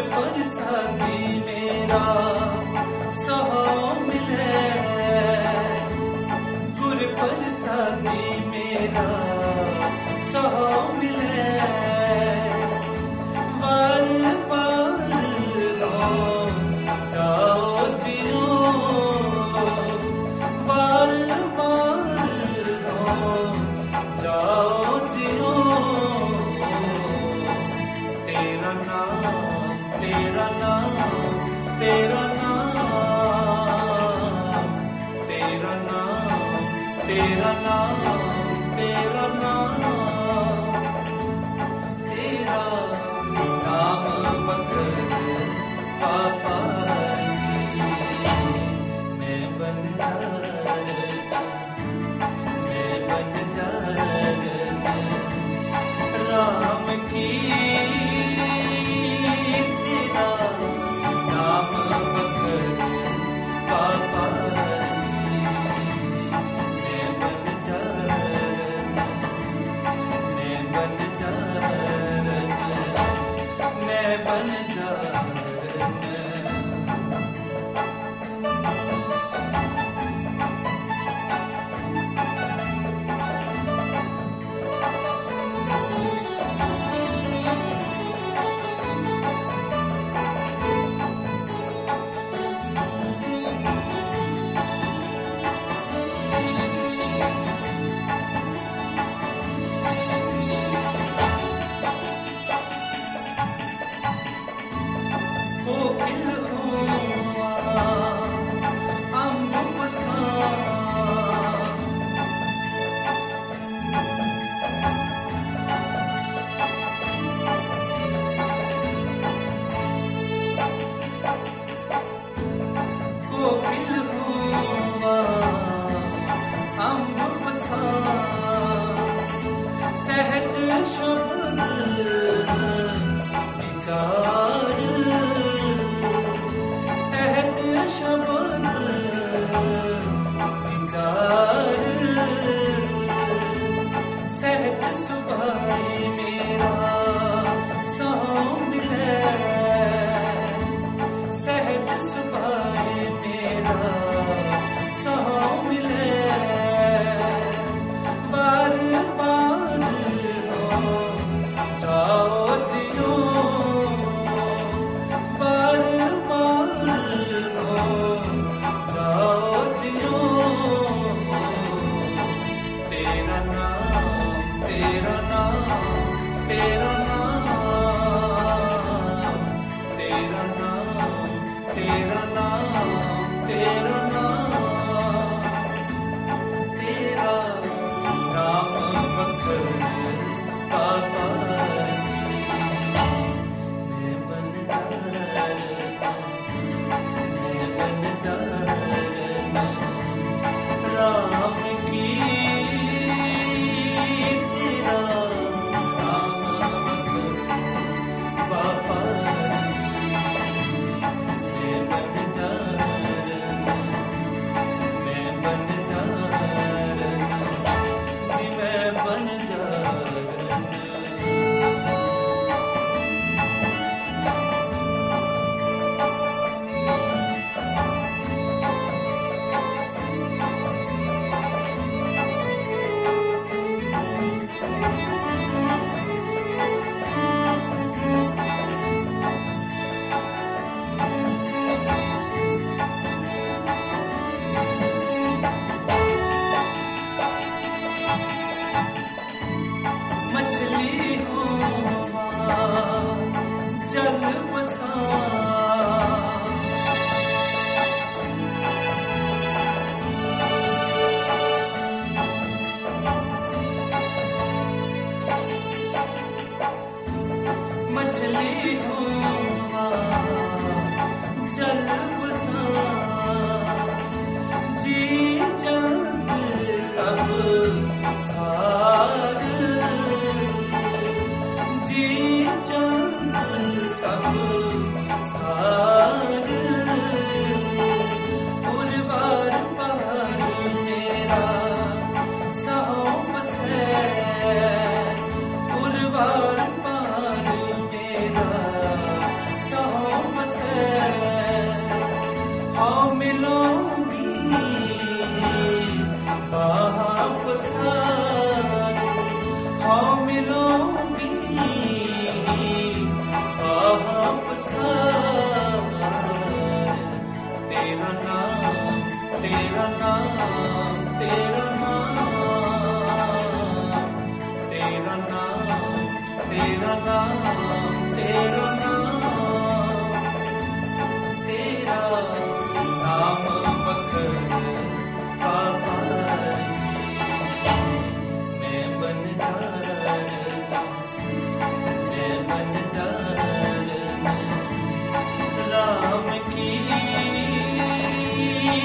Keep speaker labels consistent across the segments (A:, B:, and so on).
A: पर साथी मेरा। मिलो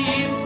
A: please.